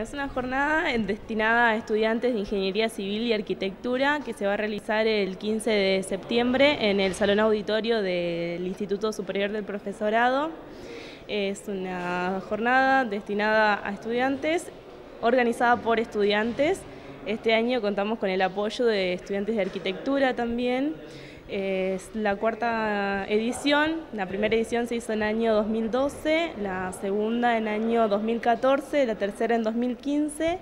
Es una jornada destinada a estudiantes de Ingeniería Civil y Arquitectura que se va a realizar el 15 de septiembre en el Salón Auditorio del Instituto Superior del Profesorado. Es una jornada destinada a estudiantes, organizada por estudiantes. Este año contamos con el apoyo de estudiantes de arquitectura también. Es la cuarta edición, la primera edición se hizo en el año 2012, la segunda en el año 2014, la tercera en 2015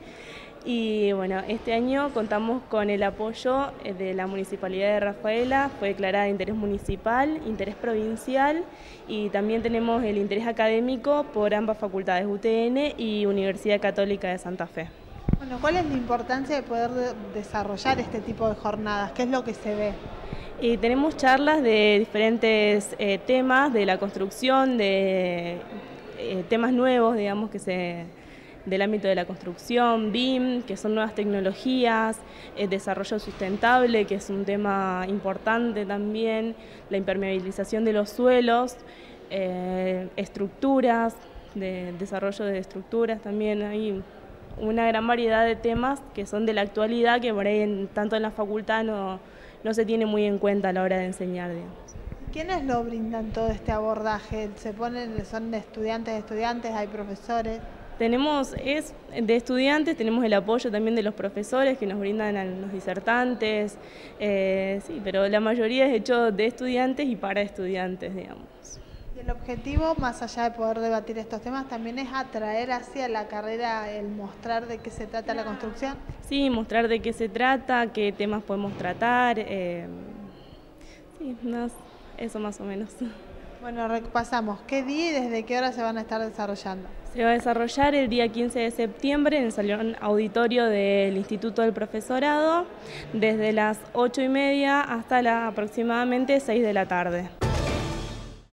y bueno, este año contamos con el apoyo de la Municipalidad de Rafaela, fue declarada de interés municipal, interés provincial. Y también tenemos el interés académico por ambas facultades, UTN y Universidad Católica de Santa Fe. Bueno, ¿cuál es la importancia de poder desarrollar este tipo de jornadas? ¿Qué es lo que se ve? Y tenemos charlas de diferentes eh, temas de la construcción, de eh, temas nuevos, digamos, que se del ámbito de la construcción, BIM, que son nuevas tecnologías, el desarrollo sustentable, que es un tema importante también, la impermeabilización de los suelos, eh, estructuras, de desarrollo de estructuras también hay una gran variedad de temas que son de la actualidad que por ahí tanto en la facultad no no se tiene muy en cuenta a la hora de enseñar. Digamos. ¿Quiénes lo brindan todo este abordaje? ¿Se ponen, son de estudiantes de estudiantes, hay profesores? Tenemos, es de estudiantes, tenemos el apoyo también de los profesores que nos brindan a los disertantes, eh, sí, pero la mayoría es hecho de estudiantes y para estudiantes, digamos. Y el objetivo, más allá de poder debatir estos temas, también es atraer hacia la carrera el mostrar de qué se trata la construcción. Sí, mostrar de qué se trata, qué temas podemos tratar. Eh, sí, eso más o menos. Bueno, repasamos. ¿Qué día y desde qué hora se van a estar desarrollando? Se va a desarrollar el día 15 de septiembre en el Salón Auditorio del Instituto del Profesorado, desde las 8 y media hasta la, aproximadamente 6 de la tarde.